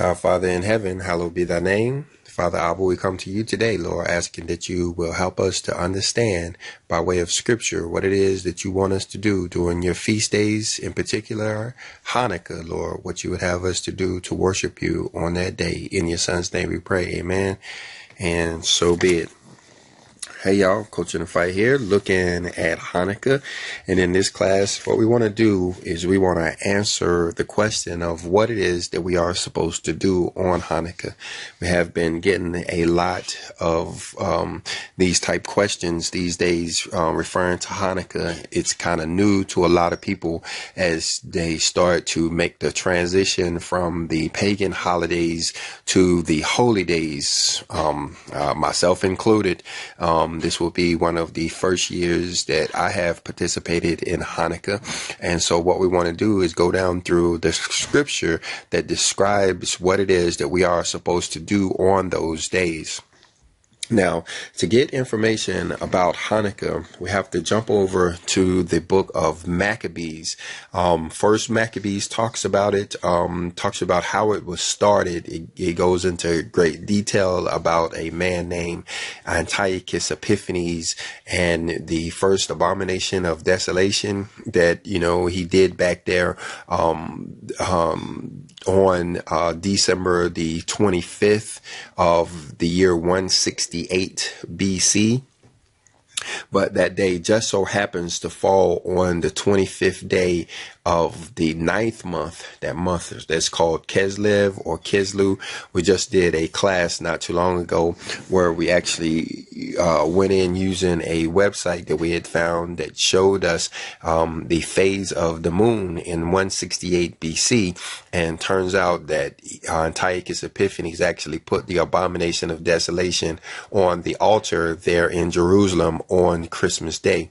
Our Father in heaven, hallowed be thy name. Father Abba, we come to you today, Lord, asking that you will help us to understand by way of scripture what it is that you want us to do during your feast days, in particular Hanukkah, Lord, what you would have us to do to worship you on that day. In your son's name we pray. Amen. And so be it. Hey y'all, Coach Fight here, looking at Hanukkah. And in this class, what we want to do is we want to answer the question of what it is that we are supposed to do on Hanukkah. We have been getting a lot of um, these type questions these days uh, referring to Hanukkah. It's kind of new to a lot of people as they start to make the transition from the pagan holidays to the holy days, um, uh, myself included. Um, um, this will be one of the first years that I have participated in Hanukkah. And so what we want to do is go down through the scripture that describes what it is that we are supposed to do on those days. Now, to get information about Hanukkah, we have to jump over to the book of Maccabees. Um, first Maccabees talks about it, um, talks about how it was started. It, it, goes into great detail about a man named Antiochus Epiphanes and the first abomination of desolation that, you know, he did back there, um, um on, uh, December the 25th of the year 160 68 BC. But that day just so happens to fall on the 25th day of the ninth month. That month is that's called Keslev or Kislu. We just did a class not too long ago where we actually uh, went in using a website that we had found that showed us um, the phase of the moon in 168 BC. And turns out that uh, Antiochus Epiphanes actually put the abomination of desolation on the altar there in Jerusalem on Christmas Day.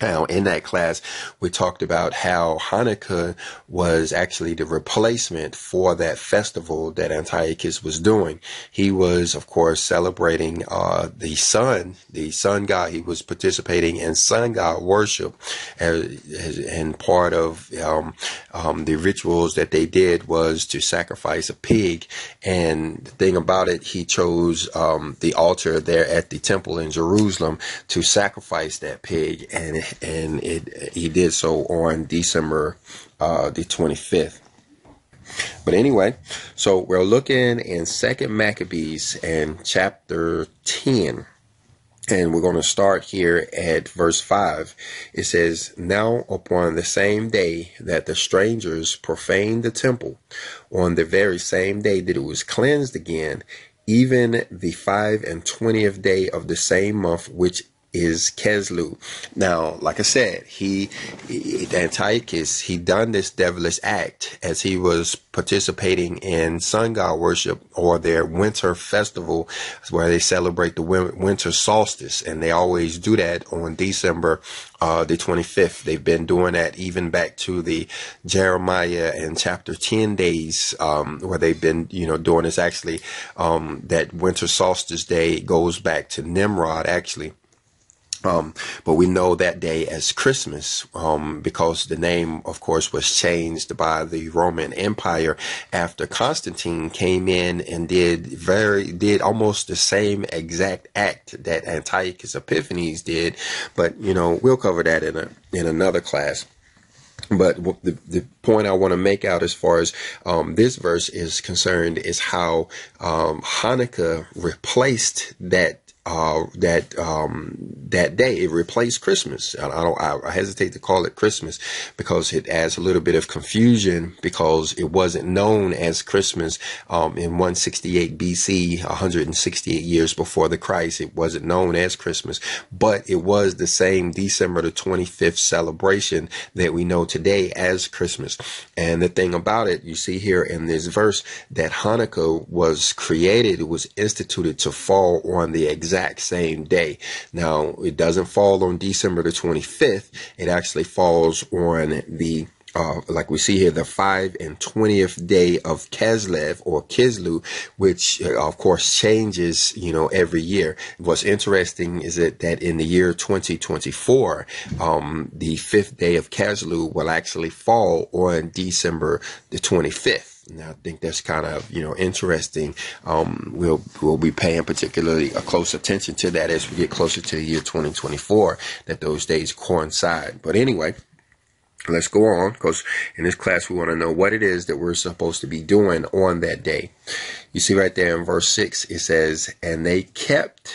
Now, in that class, we talked about how Hanukkah was actually the replacement for that festival that Antiochus was doing. He was, of course, celebrating uh, the sun, the sun god. He was participating in sun god worship, and part of um, um, the rituals that they did was to sacrifice a pig. And the thing about it, he chose um, the altar there at the temple in Jerusalem to sacrifice that pig, and and it he did so on December uh, the 25th. But anyway, so we're looking in Second Maccabees and chapter 10. And we're going to start here at verse 5. It says, Now upon the same day that the strangers profaned the temple, on the very same day that it was cleansed again, even the five and twentieth day of the same month, which is Keslu. Now, like I said, he, Antiochus, he done this devilish act as he was participating in sun god worship or their winter festival where they celebrate the winter solstice. And they always do that on December uh, the 25th. They've been doing that even back to the Jeremiah and chapter 10 days, um, where they've been, you know, doing this actually, um, that winter solstice day goes back to Nimrod actually. Um, but we know that day as Christmas um, because the name, of course, was changed by the Roman Empire after Constantine came in and did very did almost the same exact act that Antiochus Epiphanes did. But you know, we'll cover that in a in another class. But the, the point I want to make out as far as um, this verse is concerned is how um, Hanukkah replaced that uh, that um, that day. It replaced Christmas. I, I don't. I, I, hesitate to call it Christmas because it adds a little bit of confusion because it wasn't known as Christmas um, in 168 BC, 168 years before the Christ. It wasn't known as Christmas, but it was the same December the 25th celebration that we know today as Christmas. And the thing about it, you see here in this verse that Hanukkah was created, it was instituted to fall on the exact exact same day. Now, it doesn't fall on December the 25th. It actually falls on the uh, like we see here, the 5 and 20th day of Keslev or Kislu, which uh, of course changes, you know, every year. What's interesting is that, that in the year 2024, um, the fifth day of Kislu will actually fall on December the 25th. And I think that's kind of you know interesting. Um, we'll we'll be paying particularly a close attention to that as we get closer to the year 2024. That those days coincide. But anyway, let's go on because in this class we want to know what it is that we're supposed to be doing on that day. You see right there in verse six it says, "And they kept."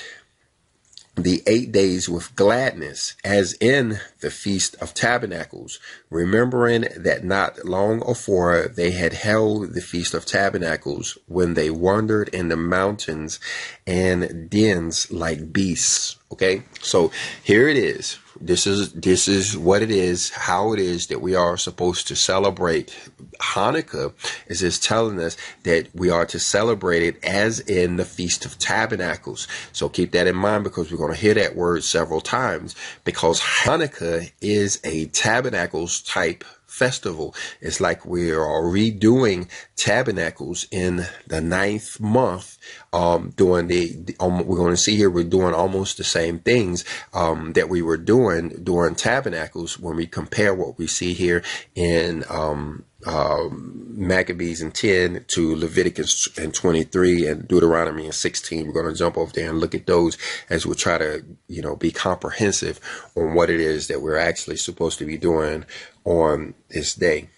The eight days with gladness, as in the Feast of Tabernacles, remembering that not long afore they had held the Feast of Tabernacles when they wandered in the mountains and dens like beasts. Okay, so here it is. This is this is what it is, how it is that we are supposed to celebrate Hanukkah. Is just telling us that we are to celebrate it as in the Feast of Tabernacles. So keep that in mind because we're going to hear that word several times. Because Hanukkah is a tabernacles type festival. It's like we are redoing tabernacles in the ninth month. Um, doing the, um, we're going to see here we're doing almost the same things um, that we were doing during tabernacles when we compare what we see here in um, uh, Maccabees and 10 to Leviticus and 23 and Deuteronomy and 16. We're going to jump over there and look at those as we try to, you know, be comprehensive on what it is that we're actually supposed to be doing on this day.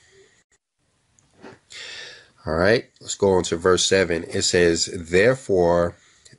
All right, let's go on to verse 7. It says, Therefore,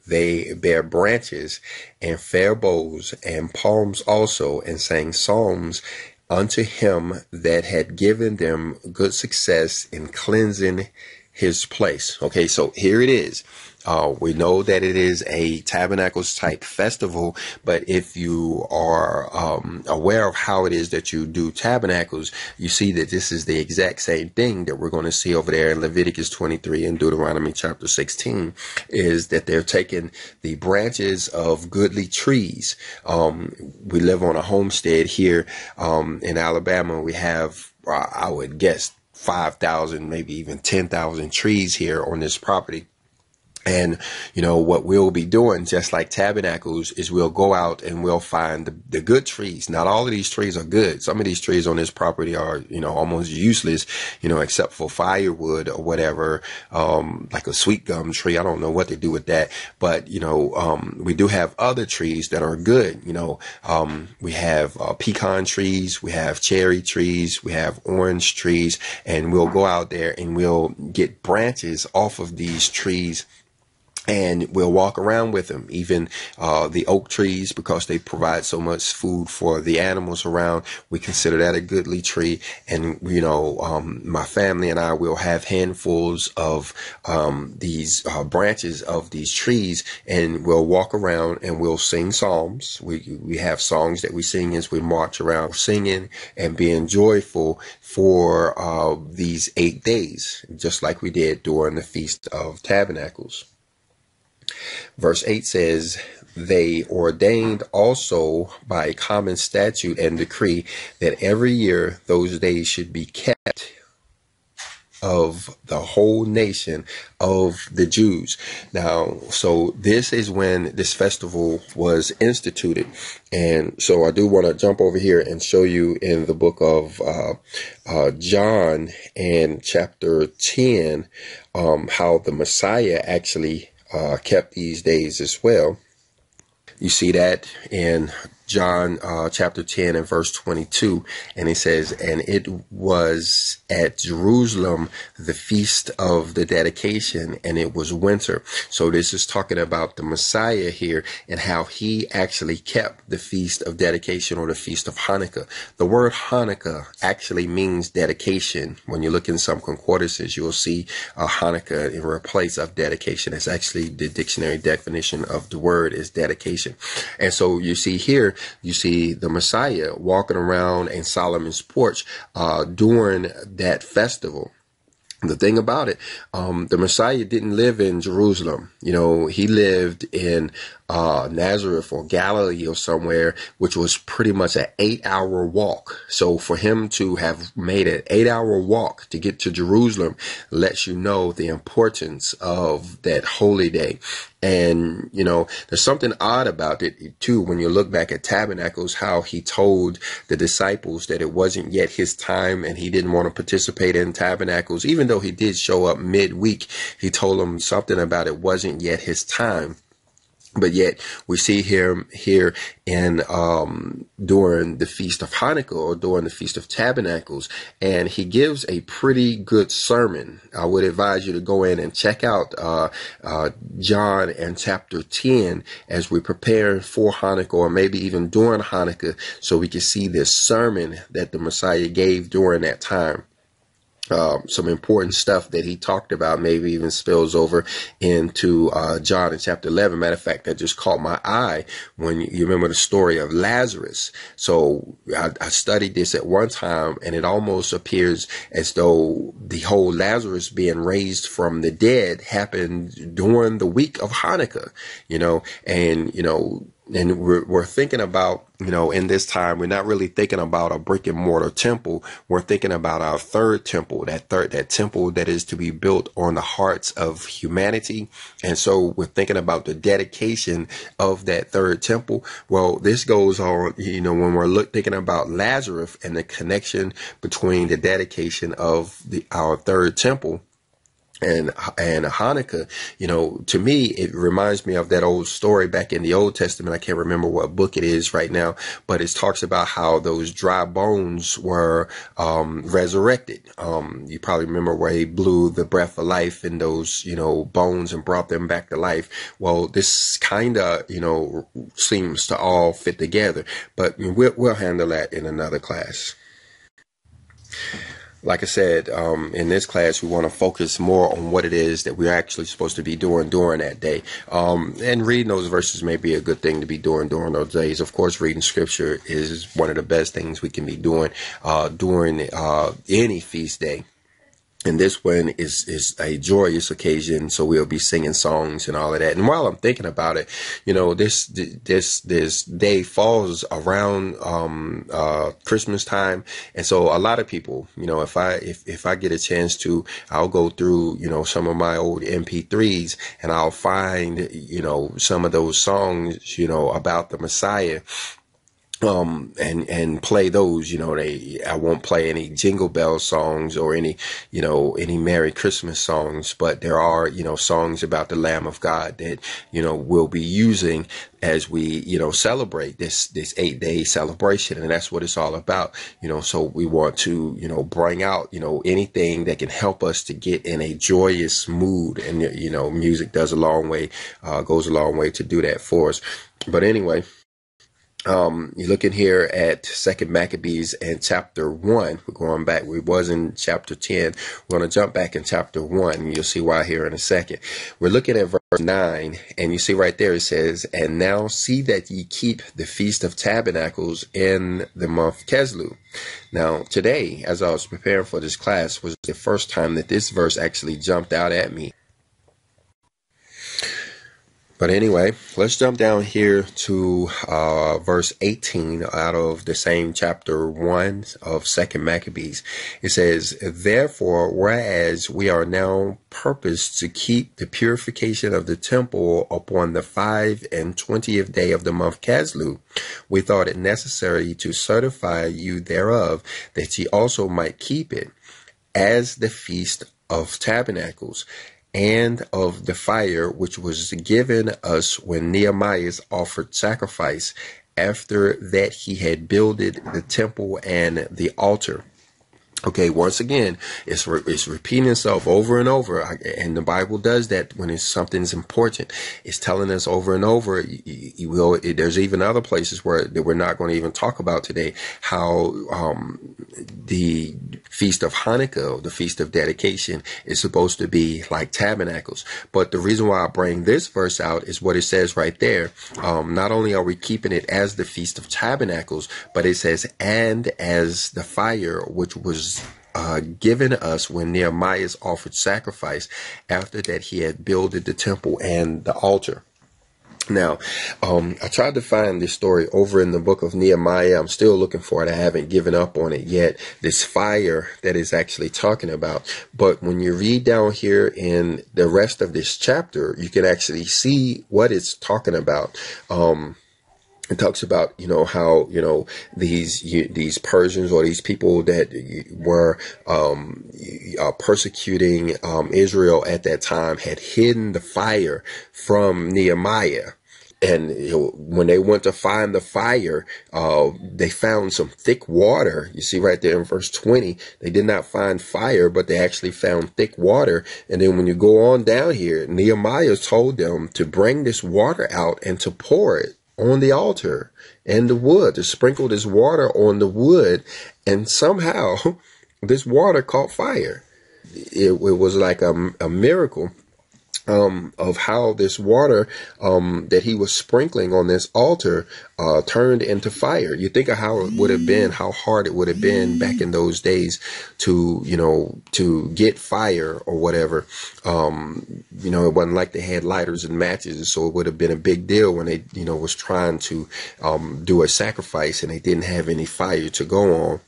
they bear branches and fair boughs and palms also, and sang psalms unto him that had given them good success in cleansing his place. Okay, so here it is. Uh, we know that it is a tabernacles type festival, but if you are um, aware of how it is that you do tabernacles, you see that this is the exact same thing that we're going to see over there in Leviticus 23 and Deuteronomy chapter 16 is that they're taking the branches of goodly trees. Um, we live on a homestead here um, in Alabama. We have, uh, I would guess, 5,000, maybe even 10,000 trees here on this property. And, you know, what we'll be doing, just like tabernacles, is we'll go out and we'll find the, the, good trees. Not all of these trees are good. Some of these trees on this property are, you know, almost useless, you know, except for firewood or whatever, um, like a sweet gum tree. I don't know what they do with that. But, you know, um, we do have other trees that are good. You know, um, we have uh, pecan trees, we have cherry trees, we have orange trees, and we'll go out there and we'll get branches off of these trees and we'll walk around with them. Even uh, the oak trees, because they provide so much food for the animals around, we consider that a goodly tree. And you know, um, my family and I will have handfuls of um, these uh, branches of these trees, and we'll walk around and we'll sing psalms. We we have songs that we sing as we march around, singing and being joyful for uh, these eight days, just like we did during the Feast of Tabernacles. Verse 8 says, They ordained also by common statute and decree that every year those days should be kept of the whole nation of the Jews. Now, so this is when this festival was instituted. And so I do want to jump over here and show you in the book of uh, uh, John and chapter 10 um, how the Messiah actually uh, kept these days as well. You see that in John uh, chapter 10 and verse 22. And it says, And it was at Jerusalem the feast of the dedication, and it was winter. So this is talking about the Messiah here and how he actually kept the feast of dedication or the feast of Hanukkah. The word Hanukkah actually means dedication. When you look in some concordances, you'll see Hanukkah in replace of dedication. It's actually the dictionary definition of the word is dedication. And so you see here, you see the Messiah walking around in Solomon's porch uh, during that festival. The thing about it, um, the Messiah didn't live in Jerusalem. You know, he lived in uh, Nazareth or Galilee or somewhere, which was pretty much an eight hour walk. So for him to have made an eight hour walk to get to Jerusalem lets you know the importance of that holy day. And, you know, there's something odd about it too when you look back at Tabernacles, how he told the disciples that it wasn't yet his time and he didn't want to participate in Tabernacles. Even though he did show up midweek, he told them something about it wasn't yet his time but yet we see him here in um, during the feast of Hanukkah or during the feast of Tabernacles, and he gives a pretty good sermon. I would advise you to go in and check out uh, uh, John and chapter ten as we prepare for Hanukkah, or maybe even during Hanukkah, so we can see this sermon that the Messiah gave during that time uh, some important stuff that he talked about maybe even spills over into uh, John in chapter 11. Matter of fact, that just caught my eye when you remember the story of Lazarus. So I, I studied this at one time and it almost appears as though the whole Lazarus being raised from the dead happened during the week of Hanukkah, you know, and, you know, and we're, we're thinking about, you know, in this time, we're not really thinking about a brick and mortar temple. We're thinking about our third temple, that third, that temple that is to be built on the hearts of humanity. And so we're thinking about the dedication of that third temple. Well, this goes on, you know, when we're look, thinking about Lazarus and the connection between the dedication of the, our third temple and and Hanukkah, you know, to me it reminds me of that old story back in the Old Testament. I can't remember what book it is right now, but it talks about how those dry bones were um, resurrected. Um, you probably remember where he blew the breath of life in those, you know, bones and brought them back to life. Well, this kind of, you know, seems to all fit together, but we'll, we'll handle that in another class like I said, um, in this class, we want to focus more on what it is that we're actually supposed to be doing during that day. Um, and reading those verses may be a good thing to be doing during those days. Of course, reading scripture is one of the best things we can be doing uh, during uh, any feast day and this one is is a joyous occasion so we'll be singing songs and all of that. And while i'm thinking about it you know this this this day falls around um uh christmas time. And so a lot of people you know if i if, if i get a chance to i'll go through you know some of my old mp3s and i'll find you know some of those songs you know about the messiah um and and play those you know they i won't play any jingle bell songs or any you know any merry christmas songs but there are you know songs about the lamb of god that you know we'll be using as we you know celebrate this this eight day celebration and that's what it's all about you know. So we want to you know bring out you know anything that can help us to get in a joyous mood and you know music does a long way uh, goes a long way to do that for us. But anyway um, you look in here at Second Maccabees and chapter one. We're going back. We was in chapter ten. We're going to jump back in chapter one, you'll see why here in a second. We're looking at verse nine, and you see right there it says, "And now see that ye keep the feast of tabernacles in the month Keslu." Now, today, as I was preparing for this class, was the first time that this verse actually jumped out at me. But anyway, let's jump down here to uh, verse 18 out of the same chapter 1 of Second Maccabees. It says, Therefore, whereas we are now purposed to keep the purification of the temple upon the five and twentieth day of the month Keslu, we thought it necessary to certify you thereof, that ye also might keep it, as the feast of tabernacles and of the fire which was given us when Nehemiah offered sacrifice after that he had builded the temple and the altar. Okay, once again, it's re- it's repeating itself over and over, and the Bible does that when it's something's important. It's telling us over and over. You, you will. It, there's even other places where that we're not going to even talk about today. How um, the feast of Hanukkah, the feast of dedication, is supposed to be like tabernacles. But the reason why I bring this verse out is what it says right there. Um, not only are we keeping it as the feast of tabernacles, but it says and as the fire which was uh, given us when Nehemiah offered sacrifice after that he had builded the temple and the altar. Now, um, I tried to find this story over in the book of Nehemiah. I'm still looking for it. I haven't given up on it yet. This fire that is actually talking about. But when you read down here in the rest of this chapter, you can actually see what it's talking about. Um, it talks about you know how you know these these Persians or these people that were um, uh, persecuting um, Israel at that time had hidden the fire from Nehemiah. And you know, when they went to find the fire, uh, they found some thick water. You see right there in verse 20, they did not find fire, but they actually found thick water. And then when you go on down here, Nehemiah told them to bring this water out and to pour it on the altar and the wood, to sprinkle this water on the wood. And somehow this water caught fire. It, it was like a, a miracle um, of how this water um, that he was sprinkling on this altar uh, turned into fire. You think of how it would have been, how hard it would have been back in those days to, you know, to get fire or whatever. Um, you know, it wasn't like they had lighters and matches, so it would have been a big deal when they, you know, was trying to um, do a sacrifice and they didn't have any fire to go on.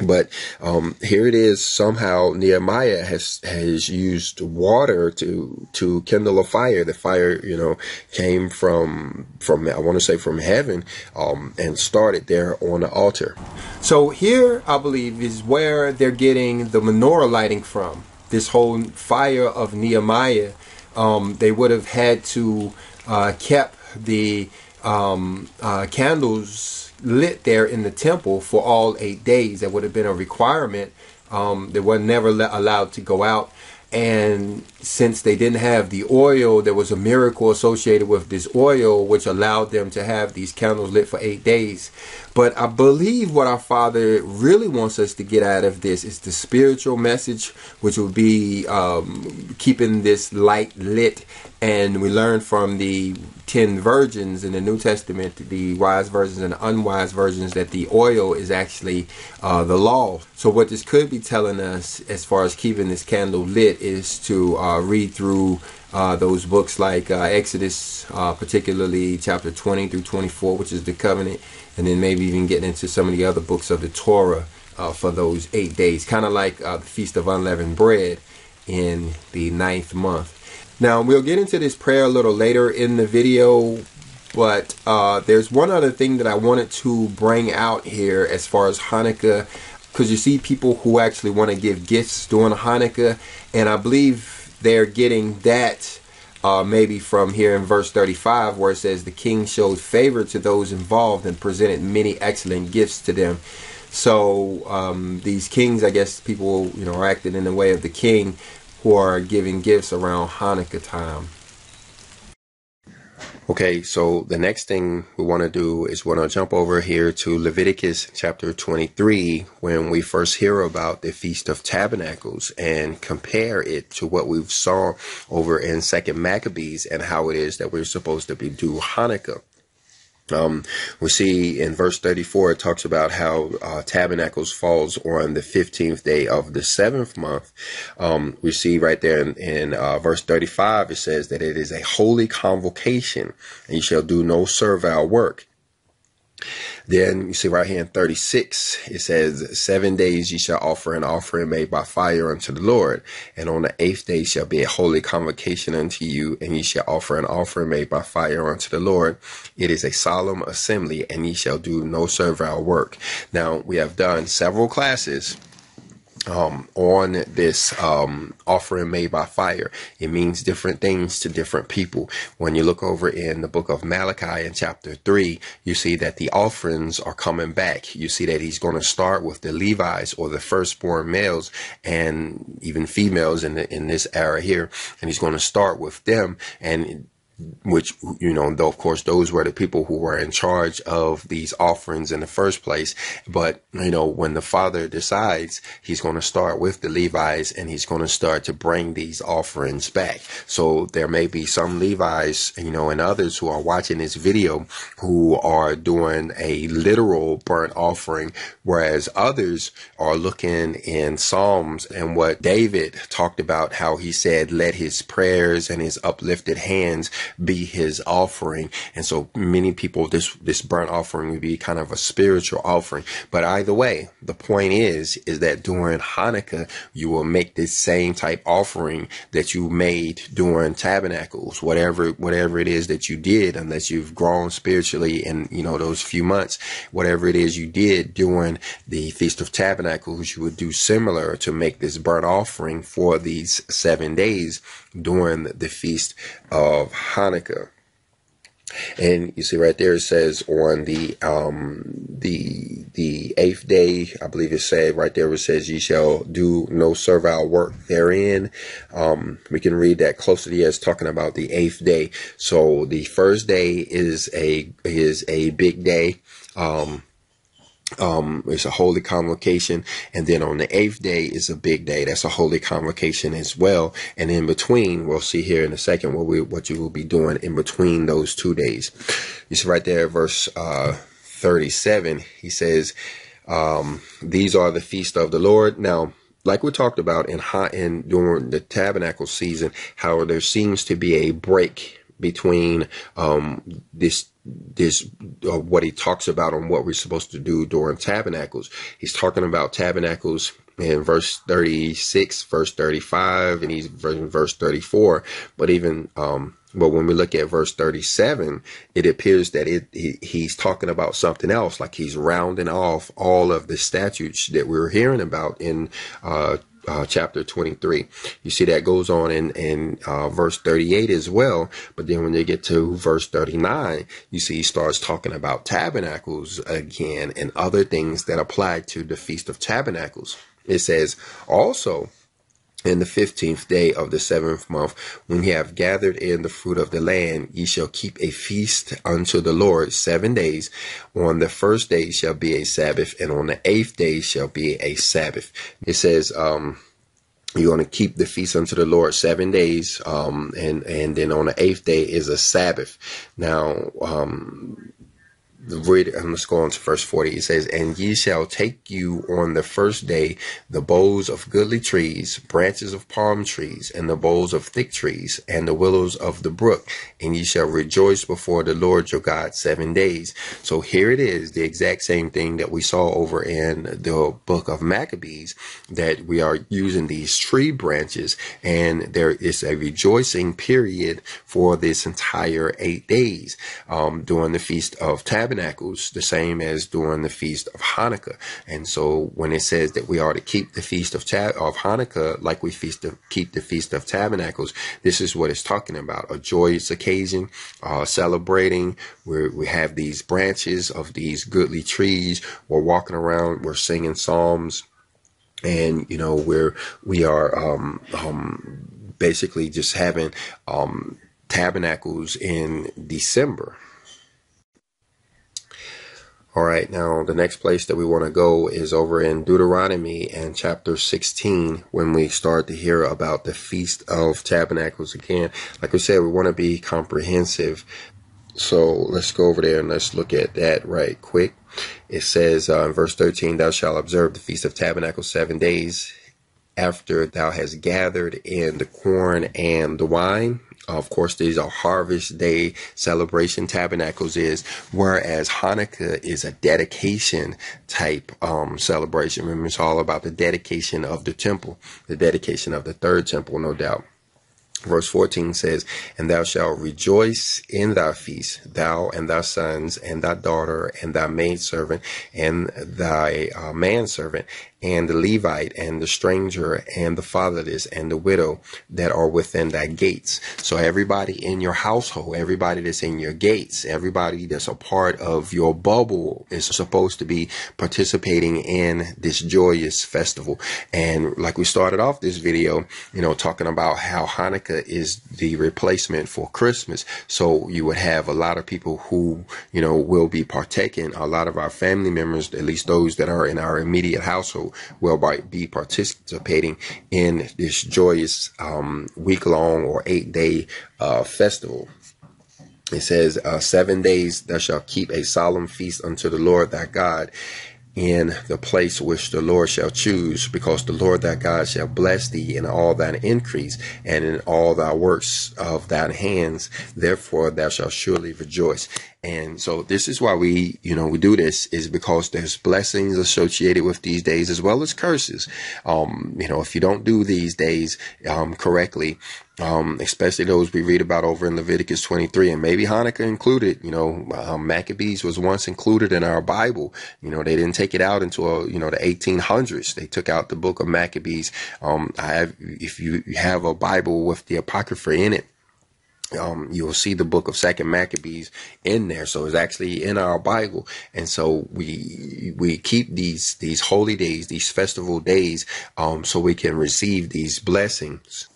But um, here it is. Somehow Nehemiah has has used water to to kindle a fire. The fire, you know, came from from I want to say from heaven, um, and started there on the altar. So here, I believe, is where they're getting the menorah lighting from. This whole fire of Nehemiah. Um, they would have had to uh, kept the um, uh, candles lit there in the temple for all eight days. That would have been a requirement. Um, they were never allowed to go out. And since they didn't have the oil, there was a miracle associated with this oil, which allowed them to have these candles lit for eight days. But I believe what our Father really wants us to get out of this is the spiritual message, which will be um, keeping this light lit. And we learn from the ten virgins in the New Testament, the wise virgins and the unwise virgins, that the oil is actually uh, the law. So what this could be telling us, as far as keeping this candle lit, is to uh, read through uh, those books like uh, Exodus, uh, particularly chapter 20 through 24, which is the covenant, and then maybe even getting into some of the other books of the Torah uh, for those eight days, kind of like the Feast of Unleavened Bread in the ninth month. Now, we'll get into this prayer a little later in the video, but uh, there's one other thing that I wanted to bring out here as far as Hanukkah, because you see people who actually want to give gifts during Hanukkah, and I believe they're getting that uh, maybe from here in verse 35 where it says the king showed favor to those involved and presented many excellent gifts to them so um, these kings i guess people you know are acting in the way of the king who are giving gifts around Hanukkah time. Okay, so the next thing we want to do is want to jump over here to Leviticus chapter 23 when we first hear about the Feast of Tabernacles and compare it to what we saw over in Second Maccabees and how it is that we're supposed to be do Hanukkah. Um, we see in verse 34, it talks about how uh, tabernacles falls on the 15th day of the seventh month. Um, we see right there in, in uh, verse 35, it says that it is a holy convocation and you shall do no servile work. Then you see right here in 36, it says, Seven days ye shall offer an offering made by fire unto the Lord, and on the eighth day shall be a holy convocation unto you, and ye shall offer an offering made by fire unto the Lord. It is a solemn assembly, and ye shall do no servile work. Now, we have done several classes um, on this um, offering made by fire. It means different things to different people. When you look over in the book of Malachi in chapter 3, you see that the offerings are coming back. You see that he's going to start with the Levites or the firstborn males and even females in, the, in this era here. And he's going to start with them. And which you know though of course those were the people who were in charge of these offerings in the first place. But you know when the father decides he's going to start with the levites and he's going to start to bring these offerings back. So there may be some levites you know and others who are watching this video who are doing a literal burnt offering whereas others are looking in psalms and what david talked about how he said let his prayers and his uplifted hands be his offering. And so many people, this, this burnt offering would be kind of a spiritual offering. But either way, the point is, is that during Hanukkah, you will make this same type offering that you made during tabernacles, whatever, whatever it is that you did, unless you've grown spiritually in, you know, those few months, whatever it is you did during the Feast of Tabernacles, you would do similar to make this burnt offering for these seven days during the feast of Hanukkah. And you see right there it says on the um the the eighth day, I believe it said right there it says ye shall do no servile work therein. Um we can read that closely as talking about the eighth day. So the first day is a is a big day. Um um, it's a holy convocation. And then on the eighth day is a big day. That's a holy convocation as well. And in between, we'll see here in a second what we, what you will be doing in between those two days. You see right there, verse, uh, 37, he says, um, these are the feast of the Lord. Now, like we talked about in hot in during the tabernacle season, how there seems to be a break between um, this this uh, what he talks about on what we're supposed to do during tabernacles. He's talking about tabernacles in verse 36, verse 35, and he's in verse 34. But even um, but when we look at verse 37, it appears that it he, he's talking about something else, like he's rounding off all of the statutes that we're hearing about in uh, uh, chapter 23. You see that goes on in, in uh, verse 38 as well. But then when they get to verse 39, you see he starts talking about tabernacles again and other things that apply to the Feast of Tabernacles. It says also, in the fifteenth day of the seventh month, when ye have gathered in the fruit of the land, ye shall keep a feast unto the Lord seven days. On the first day shall be a Sabbath, and on the eighth day shall be a Sabbath. It says, um, you're going to keep the feast unto the Lord seven days, um, and and then on the eighth day is a Sabbath. Now, um, read let's go on to verse 40 it says and ye shall take you on the first day the boughs of goodly trees branches of palm trees and the boughs of thick trees and the willows of the brook and ye shall rejoice before the lord your god seven days. So here it is the exact same thing that we saw over in the book of maccabees that we are using these tree branches and there is a rejoicing period for this entire eight days um, during the feast of tabernacles tabernacles the same as during the feast of Hanukkah. And so when it says that we are to keep the feast of Ta- of Hanukkah like we feast of, keep the feast of tabernacles, this is what it's talking about: a joyous occasion, uh, celebrating. Where we have these branches of these goodly trees. We're walking around. We're singing psalms, and you know we're we are um, um, basically just having um, tabernacles in December. All right, now the next place that we want to go is over in Deuteronomy and chapter 16 when we start to hear about the Feast of Tabernacles again. Like we said, we want to be comprehensive. So let's go over there and let's look at that right quick. It says uh, in verse 13, Thou shalt observe the Feast of Tabernacles seven days after thou hast gathered in the corn and the wine of course, these are harvest day celebration tabernacles is, whereas Hanukkah is a dedication type um, celebration. Remember, it's all about the dedication of the temple, the dedication of the third temple, no doubt. Verse 14 says, And thou shalt rejoice in thy feast, thou and thy sons, and thy daughter, and thy maidservant, and thy uh, manservant, and the Levite and the stranger and the fatherless and the widow that are within thy gates. So everybody in your household, everybody that's in your gates, everybody that's a part of your bubble is supposed to be participating in this joyous festival. And like we started off this video, you know, talking about how Hanukkah is the replacement for Christmas. So you would have a lot of people who, you know, will be partaking, a lot of our family members, at least those that are in our immediate household will be participating in this joyous um, week long or eight day uh, festival. It says, uh, Seven days thou shalt keep a solemn feast unto the Lord thy God. In the place which the Lord shall choose, because the Lord thy God shall bless thee in all thine increase and in all thy works of thine hands. Therefore thou shalt surely rejoice. And so this is why we, you know, we do this is because there's blessings associated with these days as well as curses. Um, you know, if you don't do these days, um, correctly, um, especially those we read about over in Leviticus 23 and maybe Hanukkah included, you know, um, Maccabees was once included in our Bible. You know, they didn't take it out until, you know, the 1800s. They took out the book of Maccabees. Um, I have, if you have a Bible with the Apocrypha in it, um, you'll see the book of Second Maccabees in there. So it's actually in our Bible. And so we, we keep these, these holy days, these festival days, um, so we can receive these blessings.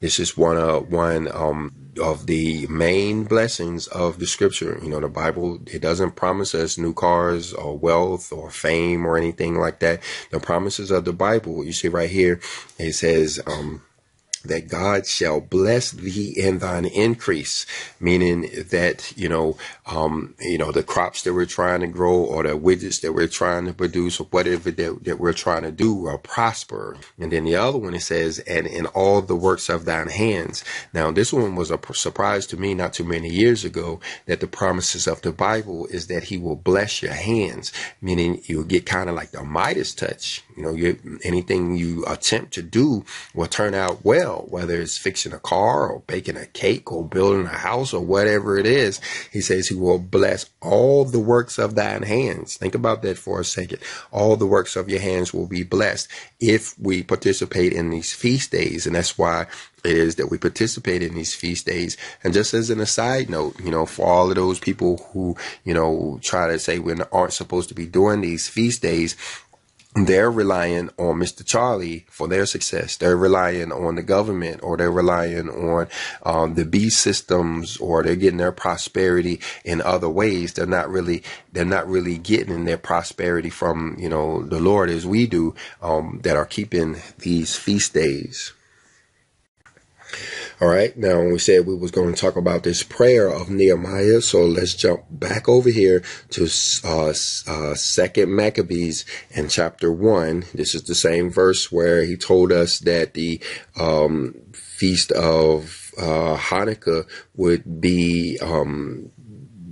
This is one, uh, one, um, of the main blessings of the scripture. You know, the Bible, it doesn't promise us new cars or wealth or fame or anything like that. The promises of the Bible, you see right here, it says, um, that God shall bless thee in thine increase, meaning that, you know, um, you know, the crops that we're trying to grow or the widgets that we're trying to produce or whatever that, that we're trying to do will prosper. And then the other one, it says, and in all the works of thine hands. Now, this one was a surprise to me not too many years ago that the promises of the Bible is that he will bless your hands, meaning you'll get kind of like the Midas touch. You know, you, anything you attempt to do will turn out well whether it's fixing a car or baking a cake or building a house or whatever it is. He says he will bless all the works of thine hands. Think about that for a second. All the works of your hands will be blessed if we participate in these feast days. And that's why it is that we participate in these feast days. And just as an aside note, you know, for all of those people who, you know, try to say we aren't supposed to be doing these feast days, they're relying on Mr. Charlie for their success. They're relying on the government or they're relying on um, the B systems or they're getting their prosperity in other ways. They're not really, they're not really getting their prosperity from, you know, the Lord as we do, um, that are keeping these feast days. All right. Now, we said we was going to talk about this prayer of Nehemiah, so let's jump back over here to uh, uh, Second Maccabees and chapter one. This is the same verse where he told us that the um, feast of uh, Hanukkah would be um,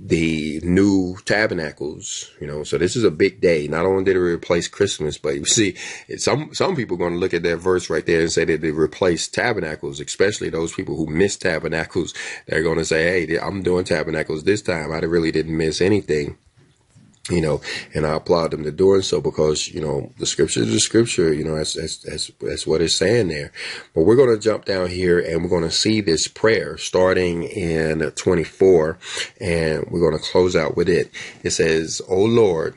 the new tabernacles, you know, so this is a big day. Not only did it replace Christmas, but you see, some some people are going to look at that verse right there and say that they replaced tabernacles, especially those people who miss tabernacles. They're going to say, "Hey, I'm doing tabernacles this time. I really didn't miss anything." You know, and I applaud them to doing so because, you know, the scripture is the scripture, you know, that's, that's, that's, that's what it's saying there. But we're going to jump down here and we're going to see this prayer starting in 24 and we're going to close out with it. It says, O Lord,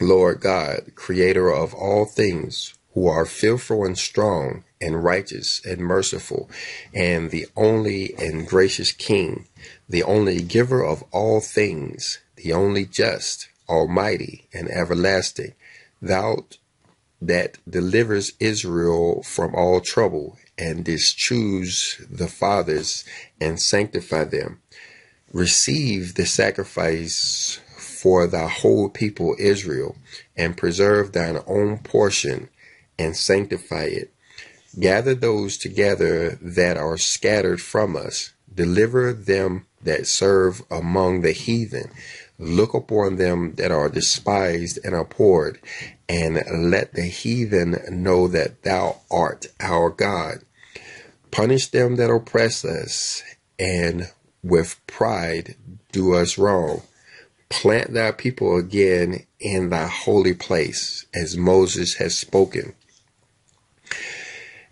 Lord God, creator of all things who are fearful and strong and righteous and merciful and the only and gracious King, the only giver of all things, the only just, almighty, and everlasting, thou that delivers Israel from all trouble, and choose the fathers and sanctify them. Receive the sacrifice for thy whole people Israel, and preserve thine own portion, and sanctify it. Gather those together that are scattered from us, deliver them that serve among the heathen Look upon them that are despised and abhorred, and let the heathen know that thou art our God. Punish them that oppress us, and with pride do us wrong. Plant thy people again in thy holy place, as Moses has spoken.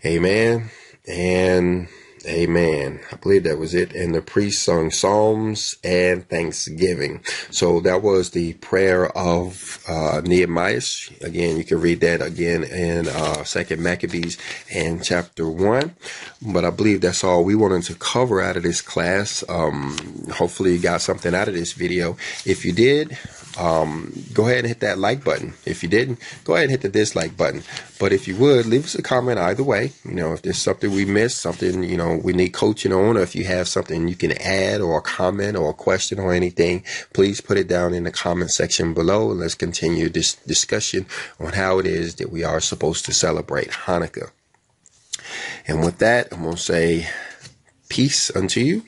Amen. And Amen. I believe that was it. And the priest sung psalms and thanksgiving. So that was the prayer of uh, Nehemiah. Again, you can read that again in uh, Second Maccabees and chapter one. But I believe that's all we wanted to cover out of this class. Um, hopefully, you got something out of this video. If you did, um, go ahead and hit that like button. If you didn't, go ahead and hit the dislike button. But if you would, leave us a comment either way. You know, if there's something we missed, something, you know, we need coaching on, or if you have something you can add or a comment or a question or anything, please put it down in the comment section below and let's continue this discussion on how it is that we are supposed to celebrate Hanukkah. And with that, I'm going to say peace unto you